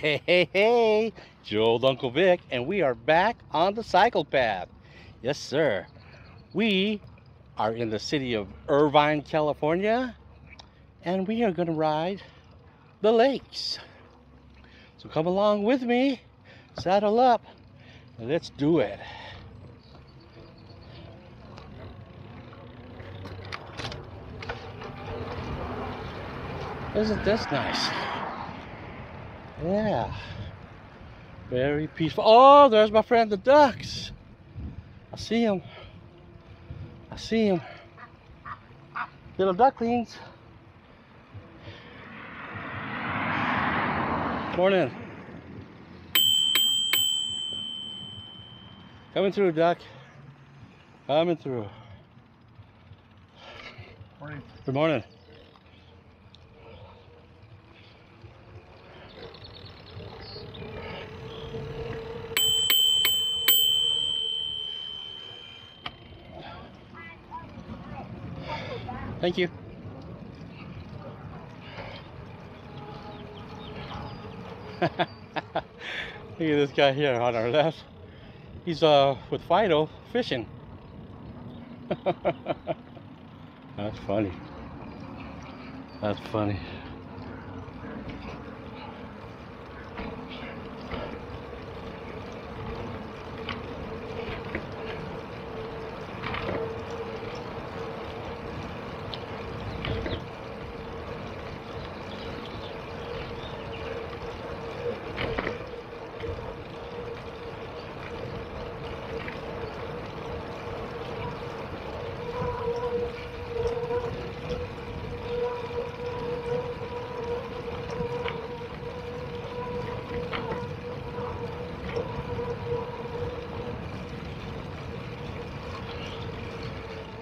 Hey, hey, hey, Joe Uncle Vic, and we are back on the cycle path. Yes, sir. We are in the city of Irvine, California, and we are going to ride the lakes. So come along with me, saddle up, and let's do it. Isn't this nice? Yeah. Very peaceful. Oh, there's my friend the ducks. I see him. I see him. Little ducklings. Morning. Coming through, duck. Coming through. Morning. Good morning. Thank you. Look at this guy here on our left. He's uh with Fido fishing. That's funny. That's funny.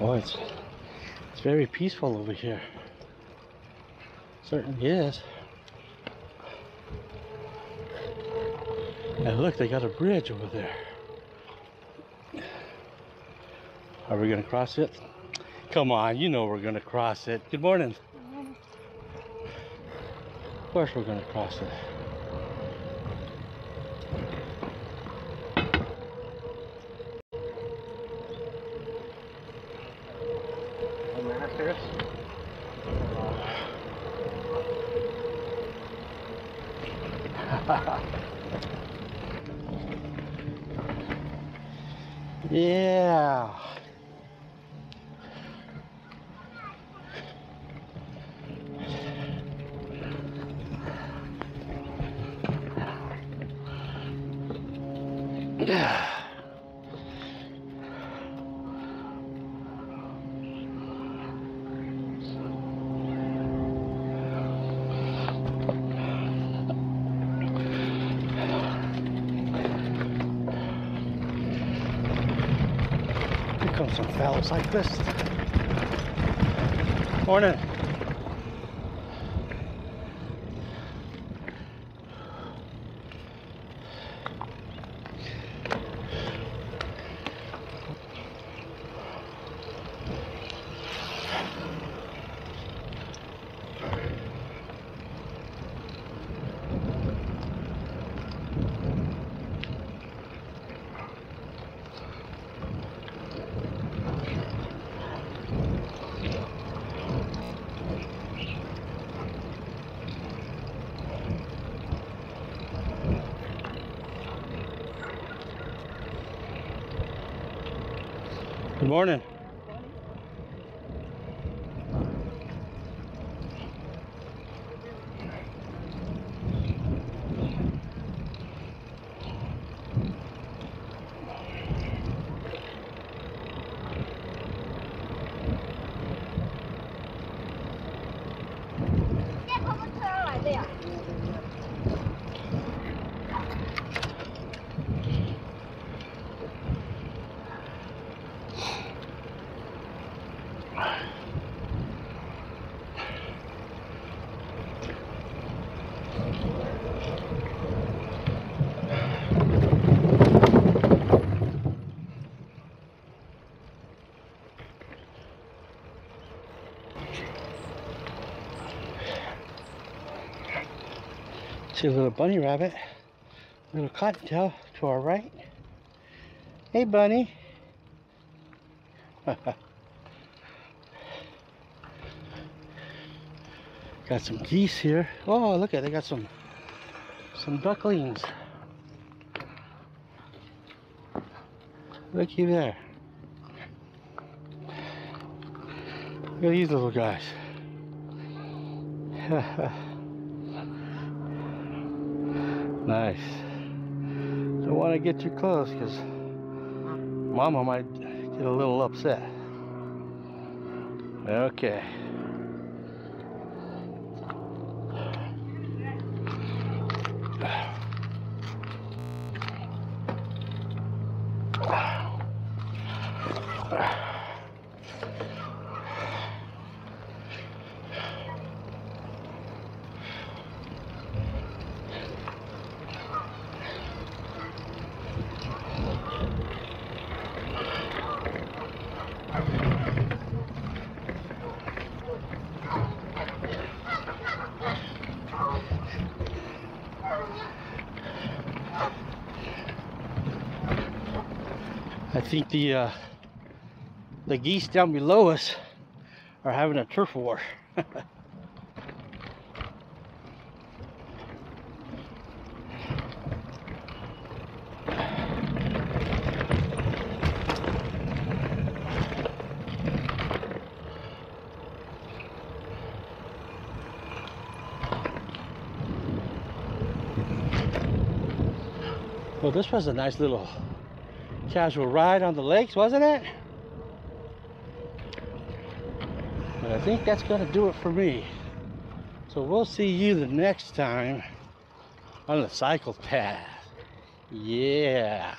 Oh, it's it's very peaceful over here. Certainly is. And look, they got a bridge over there. Are we gonna cross it? Come on, you know we're gonna cross it. Good morning. Of course we're gonna cross it. Yeah. Yeah. Some fellow cyclists. Morning. Good morning. See a little bunny rabbit, little cottontail to our right. Hey, bunny. got some geese here. Oh, look at they got some some ducklings. Looky there. Look at these little guys. nice. Don't want to get too close because Mama might get a little upset. Okay. I think the uh, the geese down below us are having a turf war. well, this was a nice little casual ride on the lakes, wasn't it? But I think that's going to do it for me. So we'll see you the next time on the cycle path. Yeah.